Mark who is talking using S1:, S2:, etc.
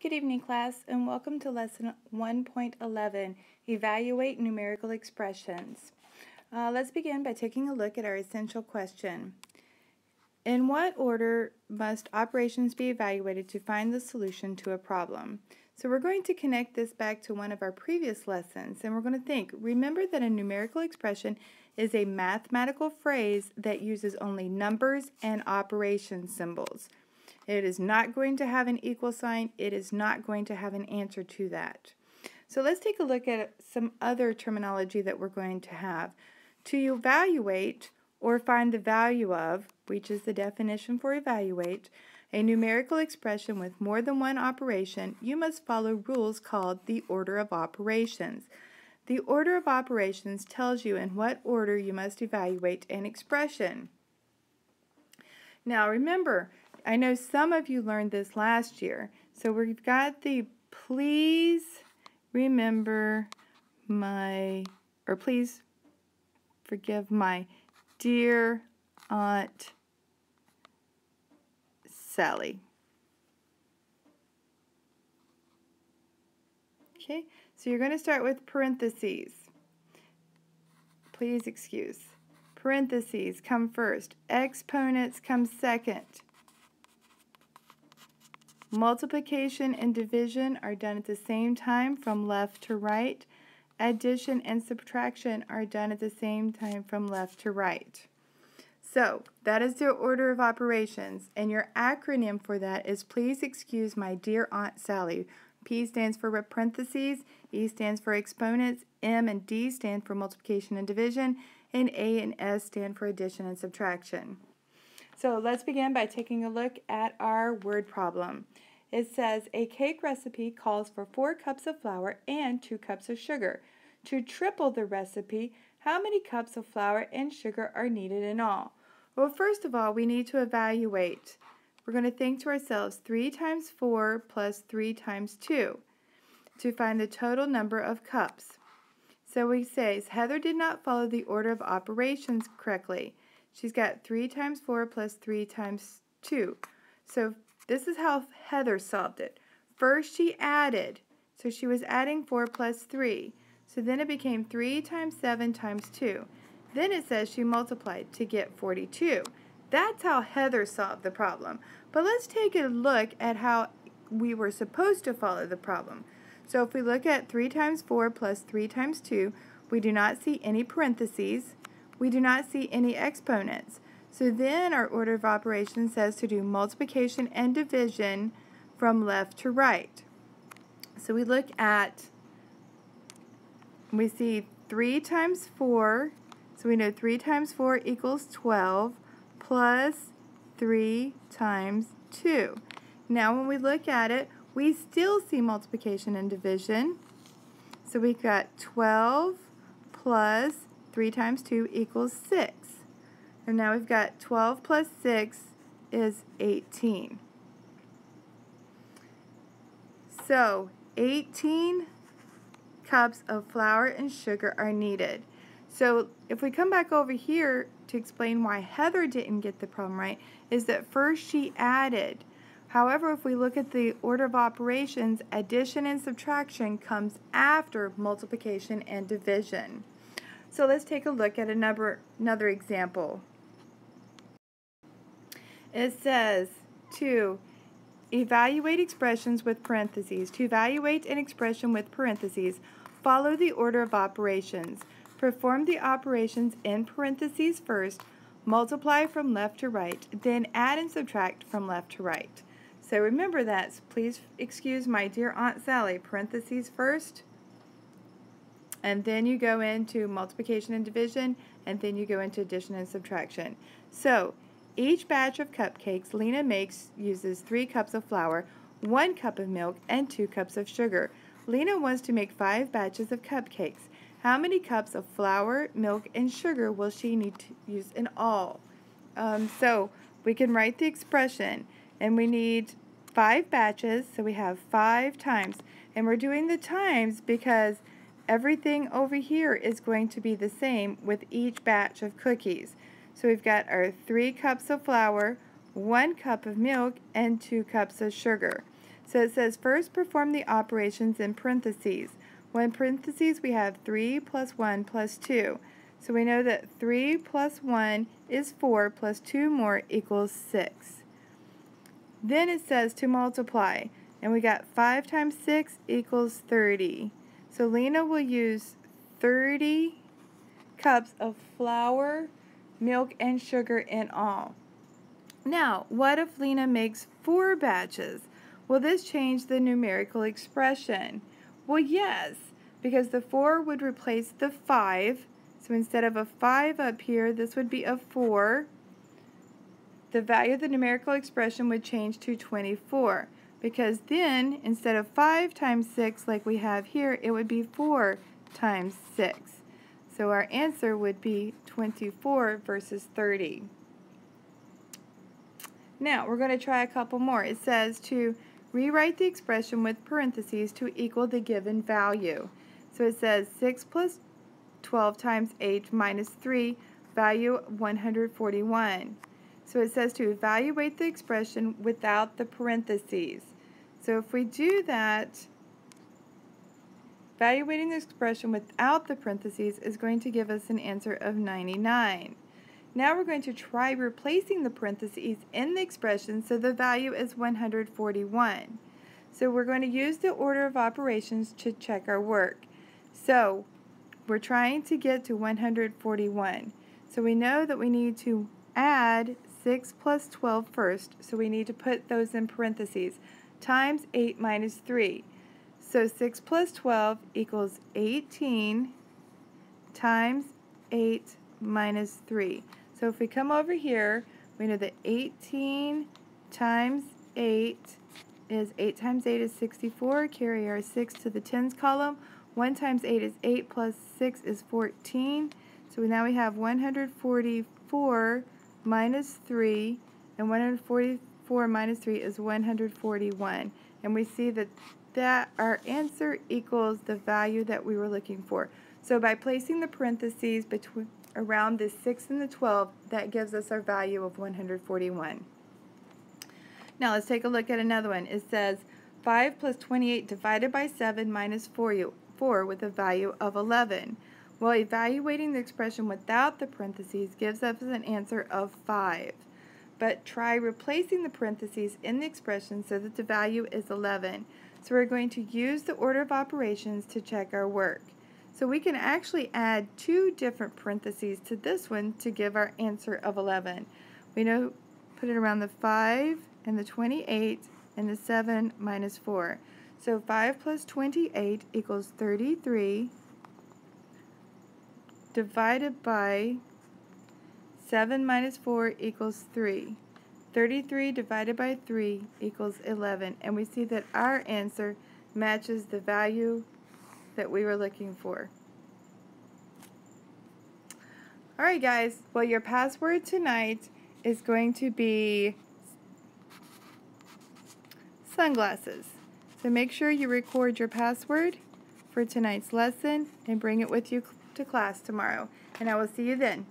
S1: Good evening, class, and welcome to lesson 1.11, Evaluate Numerical Expressions. Uh, let's begin by taking a look at our essential question. In what order must operations be evaluated to find the solution to a problem? So we're going to connect this back to one of our previous lessons, and we're going to think, remember that a numerical expression is a mathematical phrase that uses only numbers and operation symbols. It is not going to have an equal sign. It is not going to have an answer to that. So let's take a look at some other terminology that we're going to have. To evaluate or find the value of, which is the definition for evaluate, a numerical expression with more than one operation, you must follow rules called the order of operations. The order of operations tells you in what order you must evaluate an expression. Now remember, I know some of you learned this last year. So we've got the please remember my, or please forgive my dear Aunt Sally. Okay, so you're going to start with parentheses. Please excuse. Parentheses come first. Exponents come second. Multiplication and division are done at the same time from left to right. Addition and subtraction are done at the same time from left to right. So, that is the order of operations, and your acronym for that is Please Excuse My Dear Aunt Sally. P stands for parentheses, E stands for exponents, M and D stand for multiplication and division, and A and S stand for addition and subtraction. So let's begin by taking a look at our word problem. It says a cake recipe calls for 4 cups of flour and 2 cups of sugar. To triple the recipe, how many cups of flour and sugar are needed in all? Well, first of all, we need to evaluate. We're going to think to ourselves 3 times 4 plus 3 times 2 to find the total number of cups. So we say Heather did not follow the order of operations correctly. She's got 3 times 4 plus 3 times 2. So this is how Heather solved it. First she added, so she was adding 4 plus 3. So then it became 3 times 7 times 2. Then it says she multiplied to get 42. That's how Heather solved the problem. But let's take a look at how we were supposed to follow the problem. So if we look at 3 times 4 plus 3 times 2, we do not see any parentheses we do not see any exponents. So then our order of operations says to do multiplication and division from left to right. So we look at, we see 3 times 4, so we know 3 times 4 equals 12, plus 3 times 2. Now when we look at it, we still see multiplication and division. So we've got 12 plus 3 times 2 equals 6. And now we've got 12 plus 6 is 18. So 18 cups of flour and sugar are needed. So if we come back over here to explain why Heather didn't get the problem right, is that first she added. However, if we look at the order of operations, addition and subtraction comes after multiplication and division. So let's take a look at another, another example. It says to evaluate expressions with parentheses. To evaluate an expression with parentheses, follow the order of operations. Perform the operations in parentheses first, multiply from left to right, then add and subtract from left to right. So remember that. Please excuse my dear Aunt Sally. Parentheses first, and then you go into multiplication and division, and then you go into addition and subtraction. So each batch of cupcakes Lena makes uses 3 cups of flour, 1 cup of milk, and 2 cups of sugar. Lena wants to make 5 batches of cupcakes. How many cups of flour, milk, and sugar will she need to use in all? Um, so we can write the expression, and we need 5 batches, so we have 5 times. And we're doing the times because everything over here is going to be the same with each batch of cookies. So we've got our three cups of flour, one cup of milk, and two cups of sugar. So it says first perform the operations in parentheses. Well, in parentheses we have 3 plus 1 plus 2. So we know that 3 plus 1 is 4 plus 2 more equals 6. Then it says to multiply. And we got 5 times 6 equals 30. So Lena will use 30 cups of flour, milk, and sugar in all. Now, what if Lena makes four batches? Will this change the numerical expression? Well, yes, because the 4 would replace the 5. So instead of a 5 up here, this would be a 4. The value of the numerical expression would change to 24 because then instead of 5 times 6 like we have here, it would be 4 times 6. So our answer would be 24 versus 30. Now we're going to try a couple more. It says to rewrite the expression with parentheses to equal the given value. So it says 6 plus 12 times 8 minus 3, value 141. So it says to evaluate the expression without the parentheses. So if we do that, evaluating the expression without the parentheses is going to give us an answer of 99. Now we're going to try replacing the parentheses in the expression so the value is 141. So we're going to use the order of operations to check our work. So we're trying to get to 141. So we know that we need to add 6 plus 12 first, so we need to put those in parentheses, times 8 minus 3. So 6 plus 12 equals 18 times 8 minus 3. So if we come over here, we know that 18 times 8 is 8 times 8 is 64. Carry our 6 to the tens column. 1 times 8 is 8 plus 6 is 14. So now we have 144 minus 3, and 144 minus 3 is 141. And we see that, that our answer equals the value that we were looking for. So by placing the parentheses between around the 6 and the 12, that gives us our value of 141. Now let's take a look at another one. It says 5 plus 28 divided by 7 minus 4, 4 with a value of 11. Well, evaluating the expression without the parentheses gives us an answer of 5. But try replacing the parentheses in the expression so that the value is 11. So we're going to use the order of operations to check our work. So we can actually add two different parentheses to this one to give our answer of 11. We know put it around the 5 and the 28 and the 7 minus 4. So 5 plus 28 equals 33 divided by 7 minus 4 equals 3. 33 divided by 3 equals 11. And we see that our answer matches the value that we were looking for. Alright guys, well your password tonight is going to be sunglasses. So make sure you record your password for tonight's lesson and bring it with you to class tomorrow. And I will see you then.